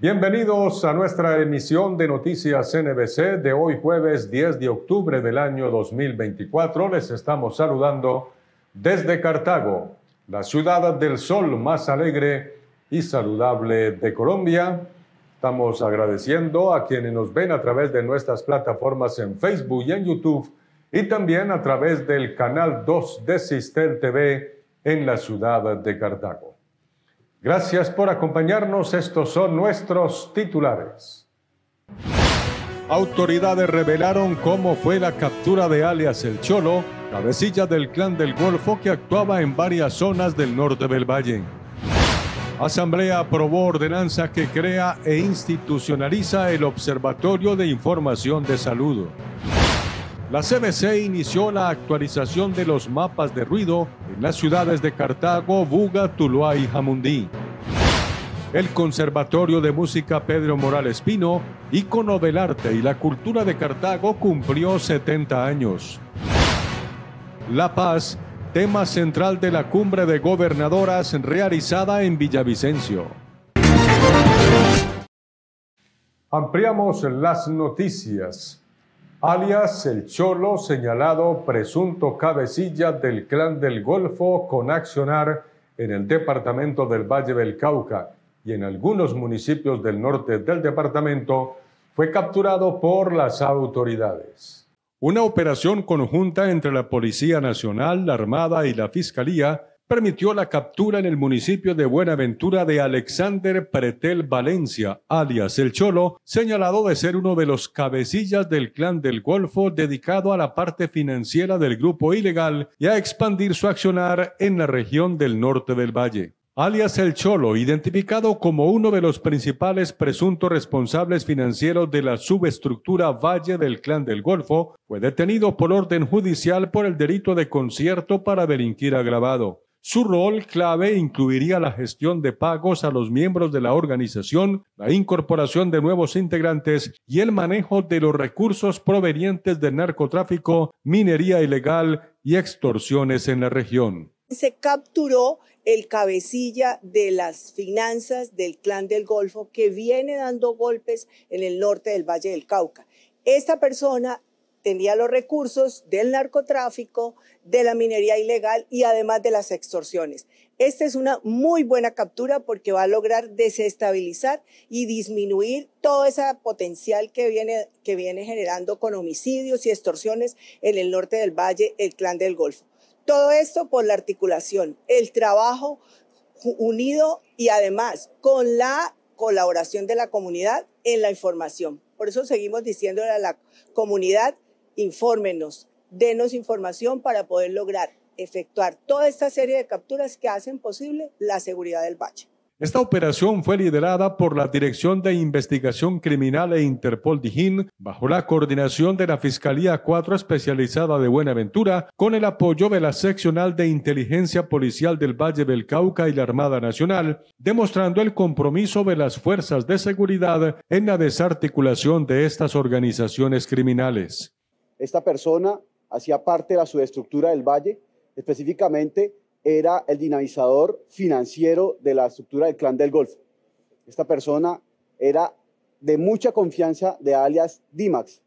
Bienvenidos a nuestra emisión de Noticias NBC de hoy jueves 10 de octubre del año 2024. Les estamos saludando desde Cartago, la ciudad del sol más alegre y saludable de Colombia. Estamos agradeciendo a quienes nos ven a través de nuestras plataformas en Facebook y en YouTube y también a través del canal 2 de Sistel TV en la ciudad de Cartago. Gracias por acompañarnos. Estos son nuestros titulares. Autoridades revelaron cómo fue la captura de alias El Cholo, cabecilla del clan del Golfo que actuaba en varias zonas del norte del valle. Asamblea aprobó ordenanza que crea e institucionaliza el Observatorio de Información de Salud. La CBC inició la actualización de los mapas de ruido en las ciudades de Cartago, Buga, Tuluá y Jamundí. El Conservatorio de Música Pedro Morales Pino, ícono del arte y la cultura de Cartago, cumplió 70 años. La Paz, tema central de la cumbre de gobernadoras realizada en Villavicencio. Ampliamos las noticias alias el Cholo, señalado presunto cabecilla del clan del Golfo con accionar en el departamento del Valle del Cauca y en algunos municipios del norte del departamento, fue capturado por las autoridades. Una operación conjunta entre la Policía Nacional, la Armada y la Fiscalía permitió la captura en el municipio de Buenaventura de Alexander Pretel Valencia, alias El Cholo, señalado de ser uno de los cabecillas del clan del Golfo dedicado a la parte financiera del grupo ilegal y a expandir su accionar en la región del norte del valle alias El Cholo, identificado como uno de los principales presuntos responsables financieros de la subestructura Valle del Clan del Golfo, fue detenido por orden judicial por el delito de concierto para delinquir agravado. Su rol clave incluiría la gestión de pagos a los miembros de la organización, la incorporación de nuevos integrantes y el manejo de los recursos provenientes del narcotráfico, minería ilegal y extorsiones en la región. Se capturó el cabecilla de las finanzas del clan del Golfo que viene dando golpes en el norte del Valle del Cauca. Esta persona tenía los recursos del narcotráfico, de la minería ilegal y además de las extorsiones. Esta es una muy buena captura porque va a lograr desestabilizar y disminuir todo ese potencial que viene, que viene generando con homicidios y extorsiones en el norte del valle, el clan del Golfo. Todo esto por la articulación, el trabajo unido y además con la colaboración de la comunidad en la información. Por eso seguimos diciéndole a la comunidad infórmenos, denos información para poder lograr efectuar toda esta serie de capturas que hacen posible la seguridad del valle. Esta operación fue liderada por la Dirección de Investigación Criminal e Interpol Dijín, bajo la coordinación de la Fiscalía 4 especializada de Buenaventura, con el apoyo de la Seccional de Inteligencia Policial del Valle del Cauca y la Armada Nacional, demostrando el compromiso de las fuerzas de seguridad en la desarticulación de estas organizaciones criminales. Esta persona hacía parte de la subestructura del Valle, específicamente era el dinamizador financiero de la estructura del Clan del Golfo. Esta persona era de mucha confianza de alias Dimax,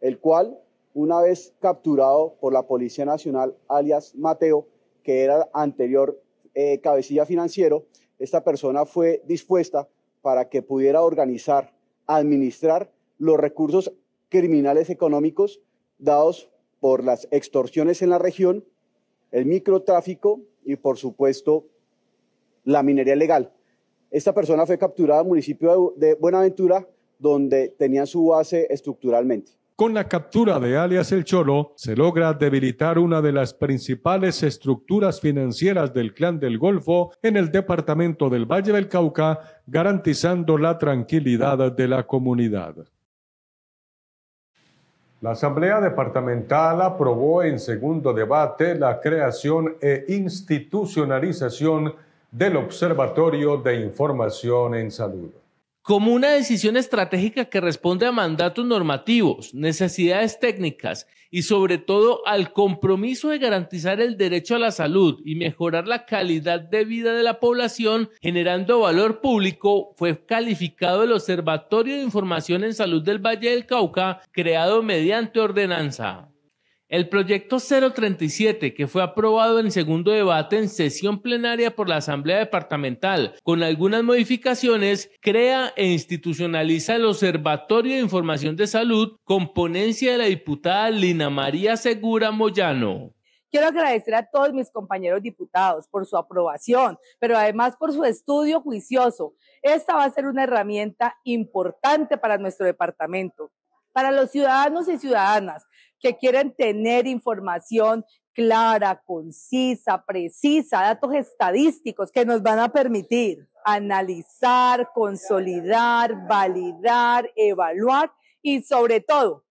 el cual, una vez capturado por la Policía Nacional, alias Mateo, que era anterior eh, cabecilla financiero, esta persona fue dispuesta para que pudiera organizar, administrar los recursos criminales económicos dados por las extorsiones en la región, el microtráfico y, por supuesto, la minería legal. Esta persona fue capturada en el municipio de Buenaventura, donde tenía su base estructuralmente. Con la captura de alias El Cholo, se logra debilitar una de las principales estructuras financieras del clan del Golfo en el departamento del Valle del Cauca, garantizando la tranquilidad de la comunidad. La Asamblea Departamental aprobó en segundo debate la creación e institucionalización del Observatorio de Información en Salud. Como una decisión estratégica que responde a mandatos normativos, necesidades técnicas y sobre todo al compromiso de garantizar el derecho a la salud y mejorar la calidad de vida de la población generando valor público, fue calificado el Observatorio de Información en Salud del Valle del Cauca, creado mediante ordenanza. El proyecto 037, que fue aprobado en segundo debate en sesión plenaria por la Asamblea Departamental, con algunas modificaciones, crea e institucionaliza el Observatorio de Información de Salud con ponencia de la diputada Lina María Segura Moyano. Quiero agradecer a todos mis compañeros diputados por su aprobación, pero además por su estudio juicioso. Esta va a ser una herramienta importante para nuestro departamento, para los ciudadanos y ciudadanas que quieren tener información clara, concisa, precisa, datos estadísticos que nos van a permitir analizar, consolidar, validar, evaluar y sobre todo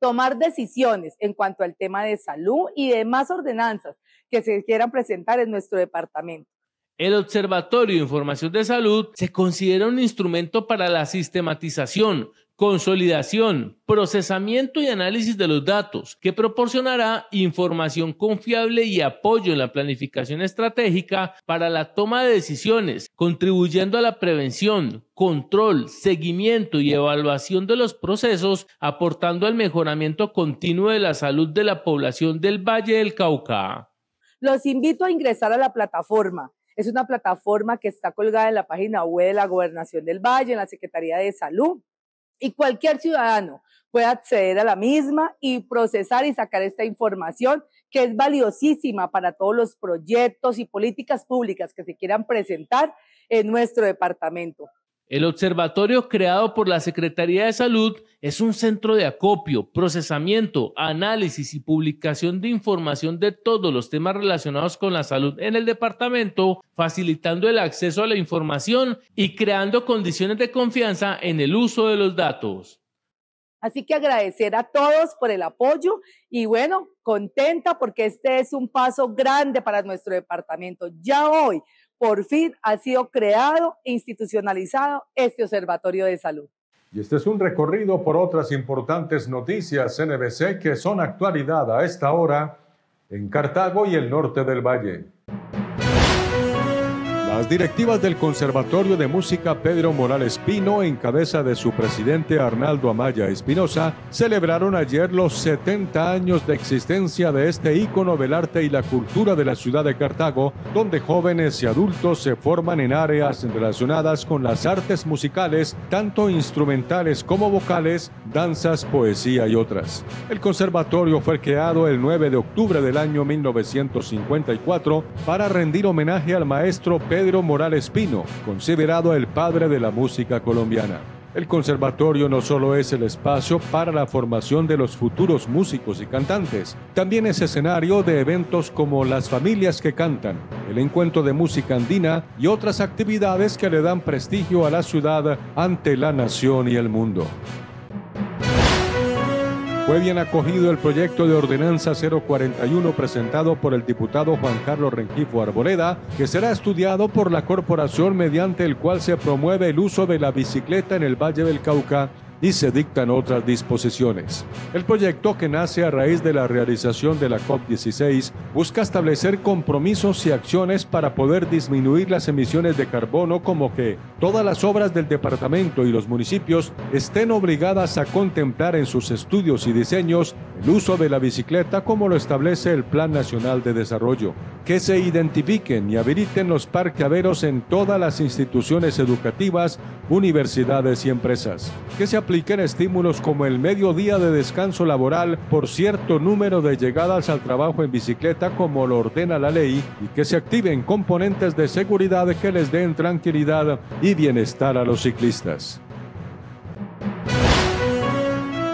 tomar decisiones en cuanto al tema de salud y demás ordenanzas que se quieran presentar en nuestro departamento. El Observatorio de Información de Salud se considera un instrumento para la sistematización, consolidación, procesamiento y análisis de los datos, que proporcionará información confiable y apoyo en la planificación estratégica para la toma de decisiones, contribuyendo a la prevención, control, seguimiento y evaluación de los procesos, aportando al mejoramiento continuo de la salud de la población del Valle del Cauca. Los invito a ingresar a la plataforma. Es una plataforma que está colgada en la página web de la Gobernación del Valle, en la Secretaría de Salud y cualquier ciudadano puede acceder a la misma y procesar y sacar esta información que es valiosísima para todos los proyectos y políticas públicas que se quieran presentar en nuestro departamento. El observatorio creado por la Secretaría de Salud es un centro de acopio, procesamiento, análisis y publicación de información de todos los temas relacionados con la salud en el departamento, facilitando el acceso a la información y creando condiciones de confianza en el uso de los datos. Así que agradecer a todos por el apoyo y bueno, contenta porque este es un paso grande para nuestro departamento. Ya hoy por fin ha sido creado e institucionalizado este Observatorio de Salud. Y este es un recorrido por otras importantes noticias NBC que son actualidad a esta hora en Cartago y el norte del Valle. Las directivas del Conservatorio de Música Pedro Morales Pino, en cabeza de su presidente Arnaldo Amaya Espinosa, celebraron ayer los 70 años de existencia de este ícono del arte y la cultura de la ciudad de Cartago, donde jóvenes y adultos se forman en áreas relacionadas con las artes musicales, tanto instrumentales como vocales, danzas, poesía y otras. El conservatorio fue creado el 9 de octubre del año 1954 para rendir homenaje al maestro Pedro Pedro Morales Pino, considerado el padre de la música colombiana. El conservatorio no solo es el espacio para la formación de los futuros músicos y cantantes, también es escenario de eventos como Las Familias que Cantan, el Encuentro de Música Andina y otras actividades que le dan prestigio a la ciudad ante la nación y el mundo. Fue bien acogido el proyecto de ordenanza 041 presentado por el diputado Juan Carlos Rengifo Arboleda, que será estudiado por la corporación mediante el cual se promueve el uso de la bicicleta en el Valle del Cauca y se dictan otras disposiciones. El proyecto, que nace a raíz de la realización de la COP16, busca establecer compromisos y acciones para poder disminuir las emisiones de carbono como que todas las obras del departamento y los municipios estén obligadas a contemplar en sus estudios y diseños el uso de la bicicleta como lo establece el Plan Nacional de Desarrollo, que se identifiquen y habiliten los parqueaderos en todas las instituciones educativas, universidades y empresas, que se apliquen estímulos como el medio día de descanso laboral por cierto número de llegadas al trabajo en bicicleta como lo ordena la ley y que se activen componentes de seguridad que les den tranquilidad y bienestar a los ciclistas.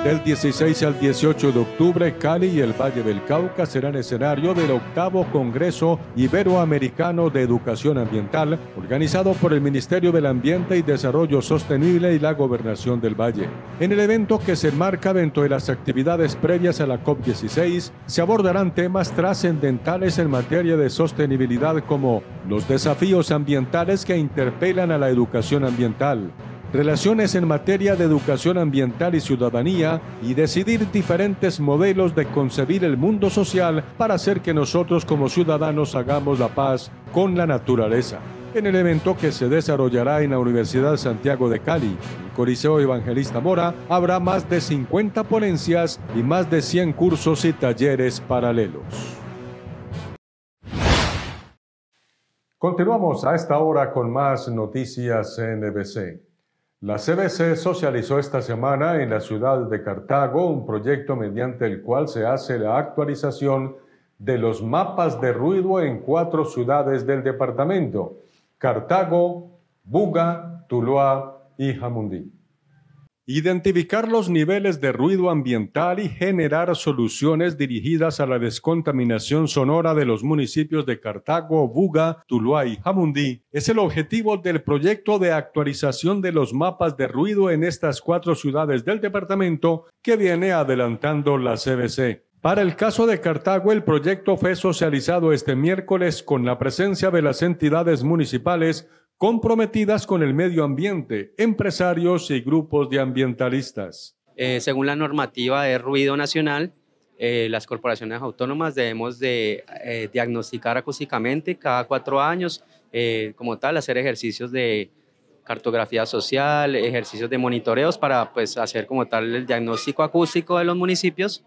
Del 16 al 18 de octubre, Cali y el Valle del Cauca serán escenario del octavo Congreso Iberoamericano de Educación Ambiental, organizado por el Ministerio del Ambiente y Desarrollo Sostenible y la Gobernación del Valle. En el evento que se enmarca dentro de las actividades previas a la COP16, se abordarán temas trascendentales en materia de sostenibilidad como los desafíos ambientales que interpelan a la educación ambiental, relaciones en materia de educación ambiental y ciudadanía y decidir diferentes modelos de concebir el mundo social para hacer que nosotros como ciudadanos hagamos la paz con la naturaleza. En el evento que se desarrollará en la Universidad Santiago de Cali, el Coliseo Evangelista Mora, habrá más de 50 ponencias y más de 100 cursos y talleres paralelos. Continuamos a esta hora con más noticias NBC. La CBC socializó esta semana en la ciudad de Cartago un proyecto mediante el cual se hace la actualización de los mapas de ruido en cuatro ciudades del departamento, Cartago, Buga, Tuluá y Jamundí. Identificar los niveles de ruido ambiental y generar soluciones dirigidas a la descontaminación sonora de los municipios de Cartago, Buga, Tuluá y Jamundí es el objetivo del proyecto de actualización de los mapas de ruido en estas cuatro ciudades del departamento que viene adelantando la CBC. Para el caso de Cartago, el proyecto fue socializado este miércoles con la presencia de las entidades municipales comprometidas con el medio ambiente, empresarios y grupos de ambientalistas. Eh, según la normativa de ruido nacional, eh, las corporaciones autónomas debemos de eh, diagnosticar acústicamente cada cuatro años, como tal, hacer ejercicios de cartografía social, ejercicios de monitoreos para pues, hacer como tal el diagnóstico acústico de los municipios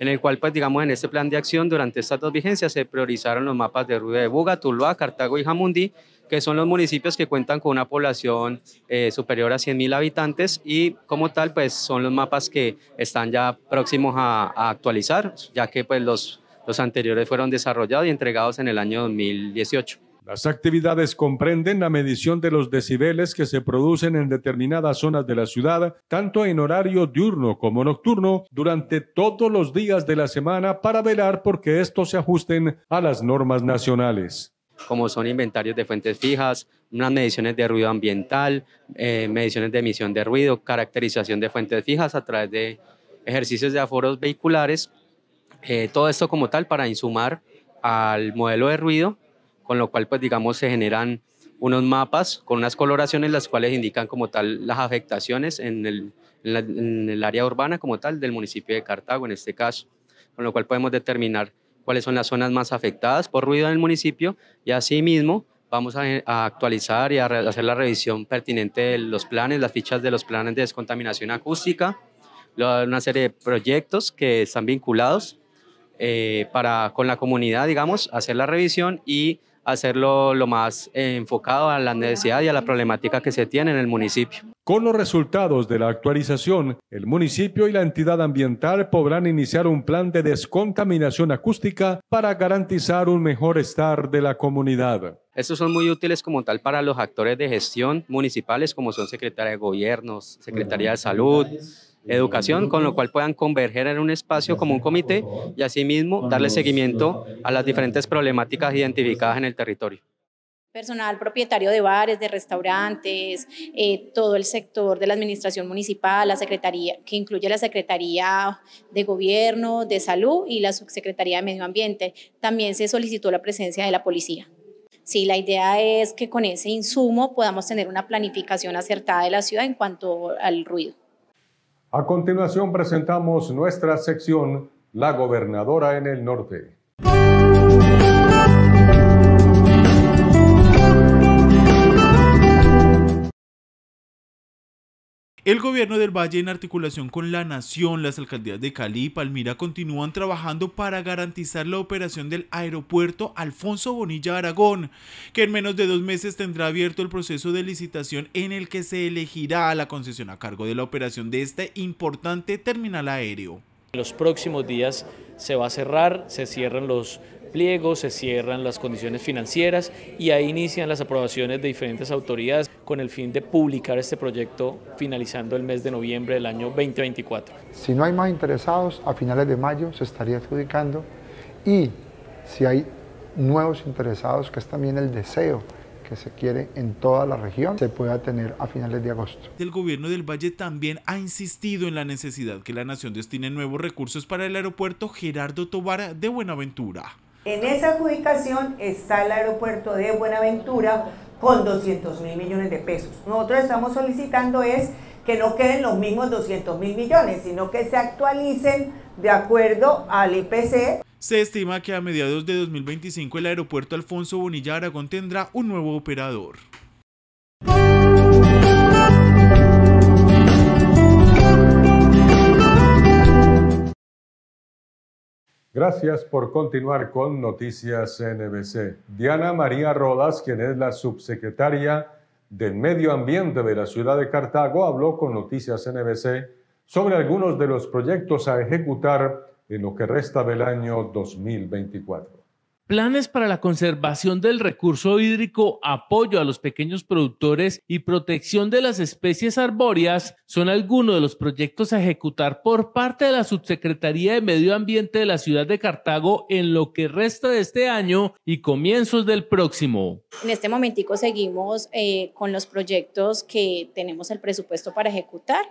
en el cual, pues digamos, en este plan de acción durante estas dos vigencias se priorizaron los mapas de ruido de Buga, Tuluá, Cartago y Jamundí, que son los municipios que cuentan con una población eh, superior a 100.000 habitantes y como tal, pues son los mapas que están ya próximos a, actualizar, ya que pues los, los anteriores fueron desarrollados y entregados en el año 2018. Las actividades comprenden la medición de los decibeles que se producen en determinadas zonas de la ciudad, tanto en horario diurno como nocturno, durante todos los días de la semana para velar porque estos se ajusten a las normas nacionales como son inventarios de fuentes fijas, unas mediciones de ruido ambiental, eh, mediciones de emisión de ruido, caracterización de fuentes fijas a través de ejercicios de aforos vehiculares, eh, todo esto como tal para insumar al modelo de ruido con lo cual pues digamos se generan unos mapas con unas coloraciones las cuales indican como tal las afectaciones en el, en, el área urbana como tal del municipio de Cartago en este caso, con lo cual podemos determinar cuáles son las zonas más afectadas por ruido en el municipio y asimismo vamos a, a, actualizar y a hacer la revisión pertinente de los planes, las fichas de los planes de descontaminación acústica, una serie de proyectos que están vinculados eh, para con la comunidad, digamos, hacer la revisión y hacerlo lo más eh, enfocado a la necesidad y a la problemática que se tiene en el municipio. Con los resultados de la actualización, el municipio y la entidad ambiental podrán iniciar un plan de descontaminación acústica para garantizar un mejor estar de la comunidad. Estos son muy útiles como tal para los actores de gestión municipales como son Secretaría de Gobiernos, Secretaría de Salud, educación, con lo cual puedan converger en un espacio como un comité y asimismo darle seguimiento a las diferentes problemáticas identificadas en el territorio personal propietario de bares, de restaurantes, eh, todo el sector de la administración municipal, la secretaría, que incluye la Secretaría de Gobierno, de Salud y la Subsecretaría de Medio Ambiente. También se solicitó la presencia de la policía. Sí, la idea es que con ese insumo podamos tener una planificación acertada de la ciudad en cuanto al ruido. A continuación presentamos nuestra sección La gobernadora en el norte. El gobierno del Valle, en articulación con la Nación, las alcaldías de Cali y Palmira continúan trabajando para garantizar la operación del aeropuerto Alfonso Bonilla Aragón, que en menos de dos meses tendrá abierto el proceso de licitación en el que se elegirá la concesión a cargo de la operación de este importante terminal aéreo. En los próximos días se va a cerrar, se cierran los pliegos, se cierran las condiciones financieras y ahí inician las aprobaciones de diferentes autoridades con el fin de publicar este proyecto finalizando el mes de noviembre del año 2024. Si no hay más interesados, a finales de mayo se estaría adjudicando y si hay nuevos interesados, que es también el deseo que se quiere en toda la región se pueda tener a finales de agosto. El gobierno del Valle también ha insistido en la necesidad que la nación destine nuevos recursos para el aeropuerto Gerardo Tobar de Buenaventura. En esa adjudicación está el aeropuerto de Buenaventura con 200 mil millones de pesos. Nosotros estamos solicitando es que no queden los mismos 200 mil millones, sino que se actualicen de acuerdo al IPC. Se estima que a mediados de 2025 el aeropuerto Alfonso Bonilla Aragón tendrá un nuevo operador. Gracias por continuar con Noticias NBC. Diana María Rodas, quien es la subsecretaria del Medio Ambiente de la ciudad de Cartago, habló con Noticias NBC sobre algunos de los proyectos a ejecutar en lo que resta del año 2024. Planes para la conservación del recurso hídrico, apoyo a los pequeños productores y protección de las especies arbóreas son algunos de los proyectos a ejecutar por parte de la Subsecretaría de Medio Ambiente de la ciudad de Cartago en lo que resta de este año y comienzos del próximo. En este momentico seguimos eh, con los proyectos que tenemos el presupuesto para ejecutar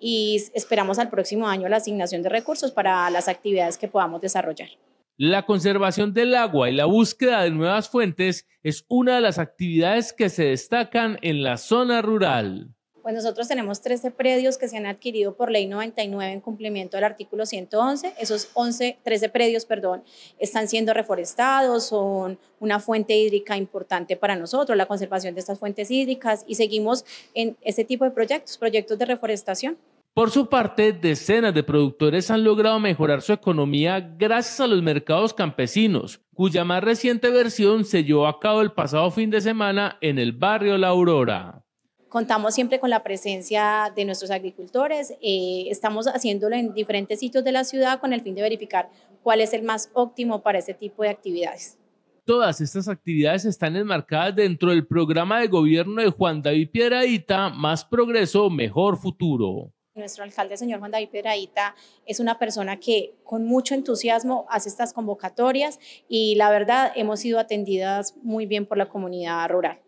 y esperamos al próximo año la asignación de recursos para las actividades que podamos desarrollar. La conservación del agua y la búsqueda de nuevas fuentes es una de las actividades que se destacan en la zona rural. Pues nosotros tenemos 13 predios que se han adquirido por ley 99 en cumplimiento del artículo 111. Esos 11, 13 predios, perdón, están siendo reforestados, son una fuente hídrica importante para nosotros, la conservación de estas fuentes hídricas y seguimos en este tipo de proyectos, proyectos de reforestación. Por su parte, decenas de productores han logrado mejorar su economía gracias a los mercados campesinos, cuya más reciente versión se llevó a cabo el pasado fin de semana en el barrio La Aurora. Contamos siempre con la presencia de nuestros agricultores. Eh, estamos haciéndolo en diferentes sitios de la ciudad con el fin de verificar cuál es el más óptimo para este tipo de actividades. Todas estas actividades están enmarcadas dentro del programa de gobierno de Juan David Piedradita, Más Progreso, Mejor Futuro. Nuestro alcalde, señor Juan David Pedraíta, es una persona que con mucho entusiasmo hace estas convocatorias y la verdad hemos sido atendidas muy bien por la comunidad rural.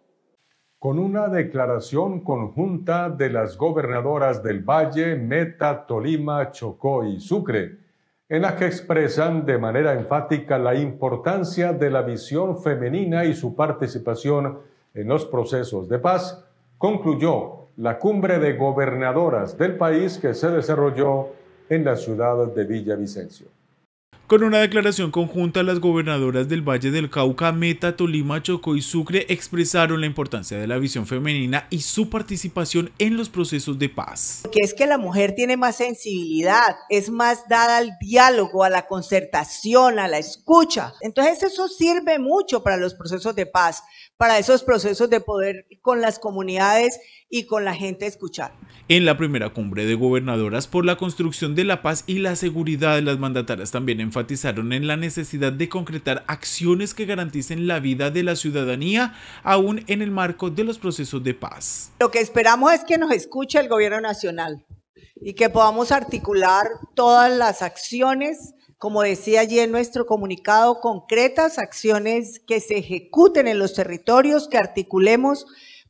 Con una declaración conjunta de las gobernadoras del Valle, Meta, Tolima, Chocó y Sucre, en la que expresan de manera enfática la importancia de la visión femenina y su participación en los procesos de paz, concluyó la cumbre de gobernadoras del país que se desarrolló en la ciudad de Villavicencio. Con una declaración conjunta, las gobernadoras del Valle del Cauca, Meta, Tolima, Chocó y Sucre expresaron la importancia de la visión femenina y su participación en los procesos de paz. Que es que la mujer tiene más sensibilidad, es más dada al diálogo, a la concertación, a la escucha. Entonces eso sirve mucho para los procesos de paz, para esos procesos de poder con las comunidades y con la gente escuchar. En la primera cumbre de gobernadoras por la construcción de la paz y la seguridad, las mandatarias también enfatizaron en la necesidad de concretar acciones que garanticen la vida de la ciudadanía, aún en el marco de los procesos de paz. Lo que esperamos es que nos escuche el gobierno nacional y que podamos articular todas las acciones como decía en nuestro comunicado, concretas acciones que se ejecuten en los territorios, que articulemos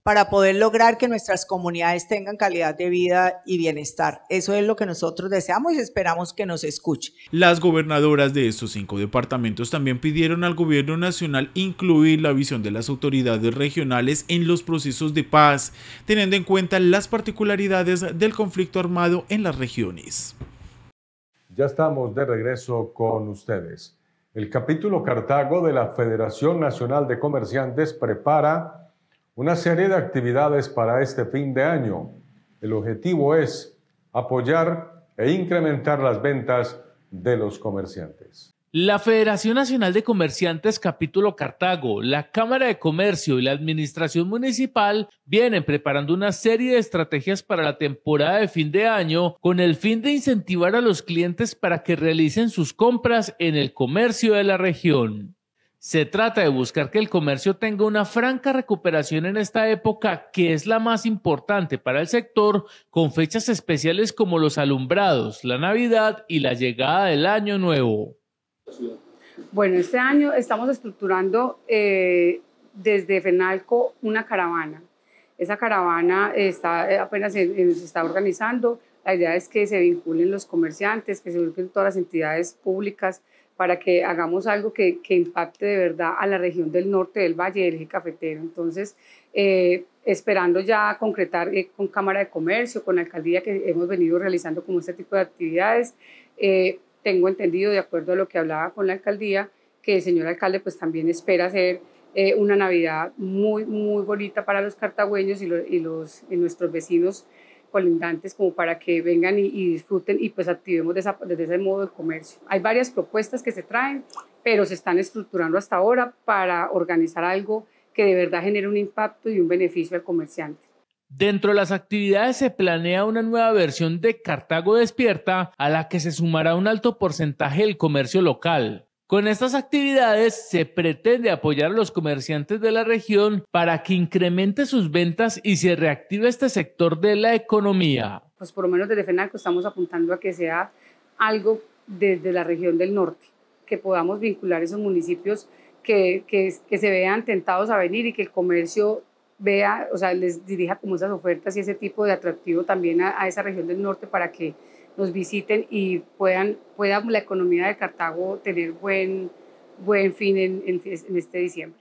para poder lograr que nuestras comunidades tengan calidad de vida y bienestar. Eso es lo que nosotros deseamos y esperamos que nos escuche. Las gobernadoras de estos cinco departamentos también pidieron al gobierno nacional incluir la visión de las autoridades regionales en los procesos de paz, teniendo en cuenta las particularidades del conflicto armado en las regiones. Ya estamos de regreso con ustedes. El capítulo Cartago de la Federación Nacional de Comerciantes prepara una serie de actividades para este fin de año. El objetivo es apoyar e incrementar las ventas de los comerciantes. La Federación Nacional de Comerciantes Capítulo Cartago, la Cámara de Comercio y la Administración Municipal vienen preparando una serie de estrategias para la temporada de fin de año con el fin de incentivar a los clientes para que realicen sus compras en el comercio de la región. Se trata de buscar que el comercio tenga una franca recuperación en esta época que es la más importante para el sector, con fechas especiales como los alumbrados, la Navidad y la llegada del Año Nuevo. Bueno, este año estamos estructurando eh, desde FENALCO una caravana. Esa caravana está, eh, apenas se está organizando. La idea es que se vinculen los comerciantes, que se vinculen todas las entidades públicas para que hagamos algo que, impacte de verdad a la región del norte del Valle del Eje Cafetero. Entonces, eh, esperando ya concretar eh, con Cámara de Comercio, con la Alcaldía que hemos venido realizando como este tipo de actividades, eh, tengo entendido, de acuerdo a lo que hablaba con la Alcaldía, que el señor alcalde pues también espera hacer una Navidad muy, muy bonita para los cartagüeños y, y, los, y nuestros vecinos colindantes como para que vengan y, disfruten y pues activemos de desde ese modo el comercio. Hay varias propuestas que se traen, pero se están estructurando hasta ahora para organizar algo que de verdad genere un impacto y un beneficio al comerciante. Dentro de las actividades se planea una nueva versión de Cartago Despierta a la que se sumará un alto porcentaje del comercio local. Con estas actividades se pretende apoyar a los comerciantes de la región para que incremente sus ventas y se reactive este sector de la economía. Pues por lo menos desde FENALCO estamos apuntando a que sea algo desde la región del norte, que podamos vincular esos municipios que, que, se vean tentados a venir y que el comercio vea, o sea, les dirija como esas ofertas y ese tipo de atractivo también a, esa región del norte para que nos visiten y puedan, pueda la economía de Cartago tener buen, buen fin en, en, en este diciembre.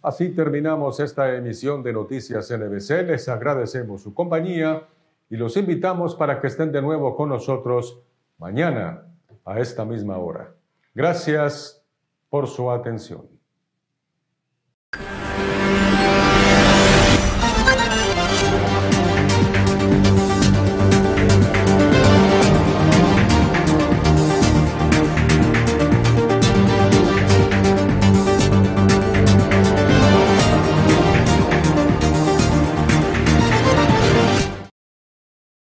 Así terminamos esta emisión de Noticias NBC. Les agradecemos su compañía y los invitamos para que estén de nuevo con nosotros mañana a esta misma hora. Gracias por su atención.